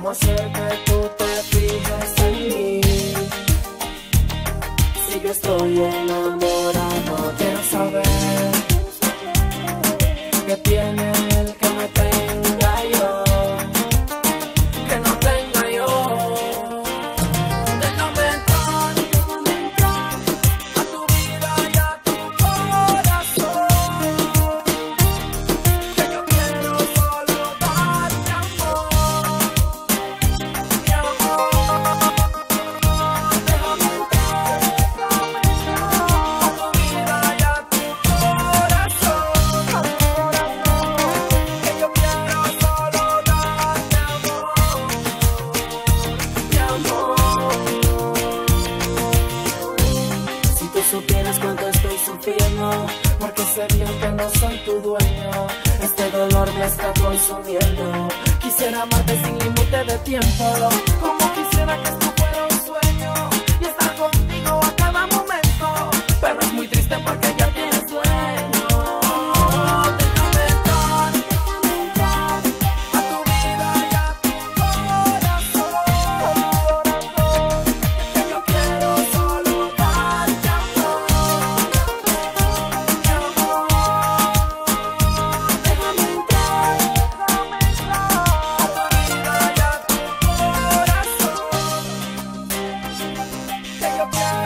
¿Cómo hacer que tú te fijas en mí? Si yo estoy enamorado supieras cuánto estoy sufriendo, porque sé bien que no soy tu dueño. Este dolor me está consumiendo. Quisiera amarte sin límite de tiempo, como quisiera que esto fuera un sueño y estar con up.